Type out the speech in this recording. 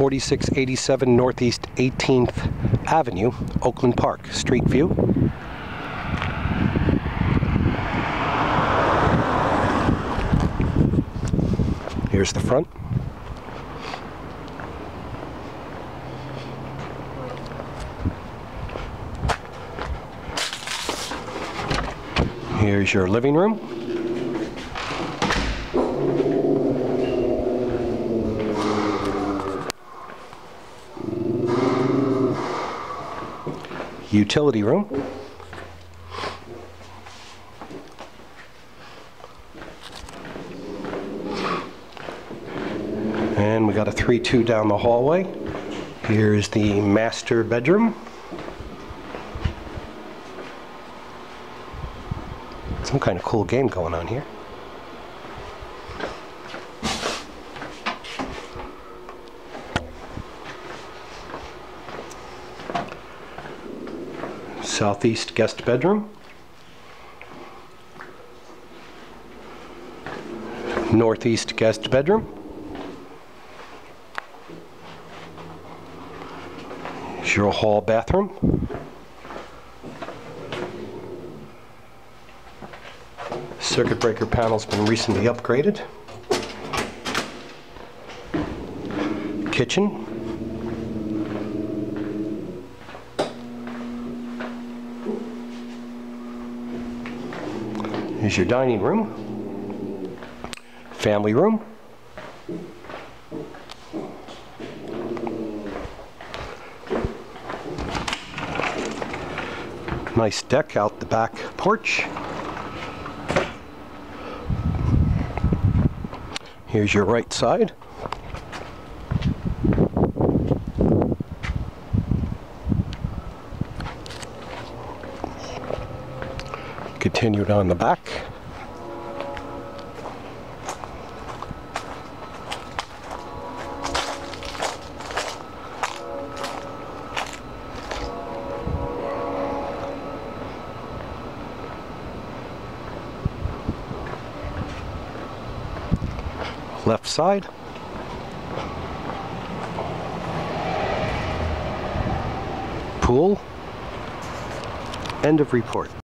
4687 Northeast 18th Avenue, Oakland Park, street view. Here's the front. Here's your living room. Utility room. And we got a 3-2 down the hallway. Here's the master bedroom. Some kind of cool game going on here. Southeast guest bedroom. Northeast guest bedroom. Here's your hall bathroom. Circuit breaker panel's been recently upgraded. Kitchen. Here's your dining room. Family room. Nice deck out the back porch. Here's your right side. Continued on the back. left side. Pool. End of report.